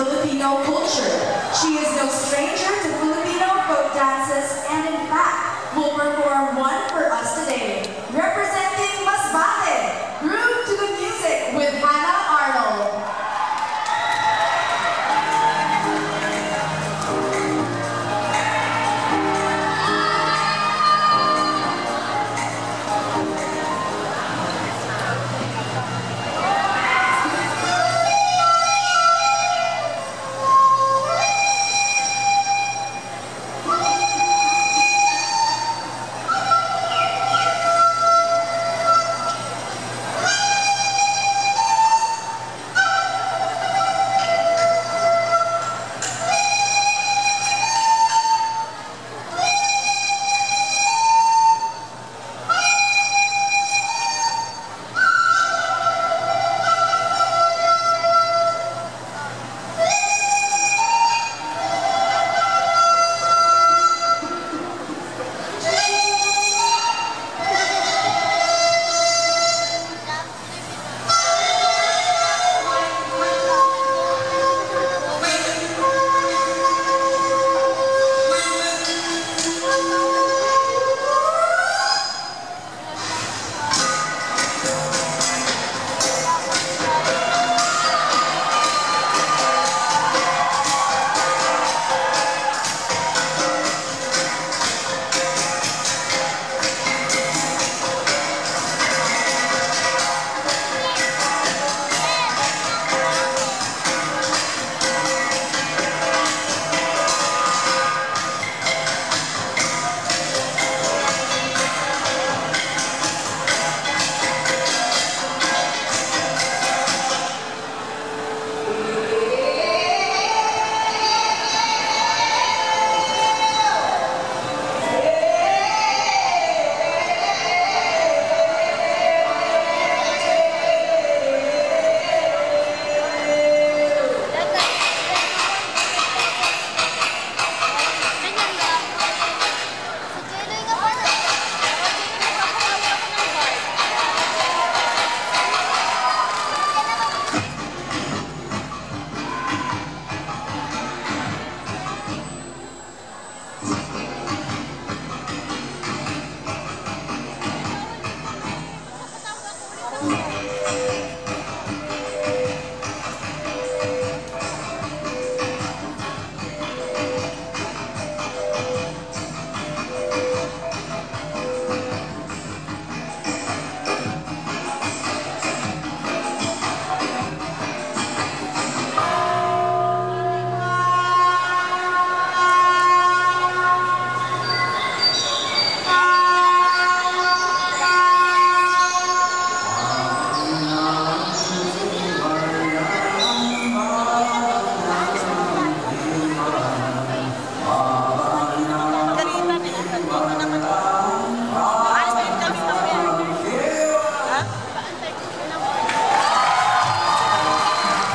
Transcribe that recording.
Filipino culture. She is no stranger to Filipino folk dances and in fact will perform